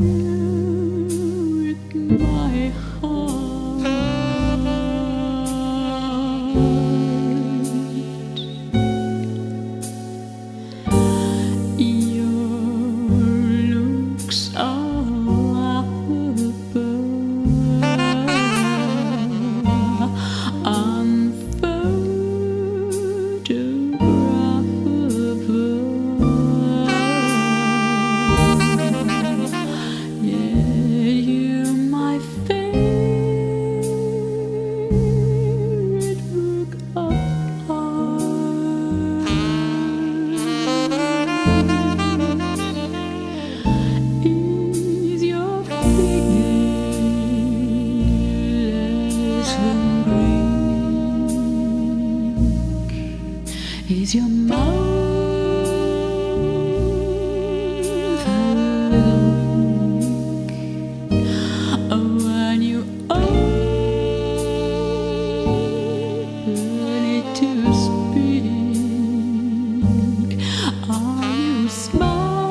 you. Is your mother Oh, when you it to speak, are you smart?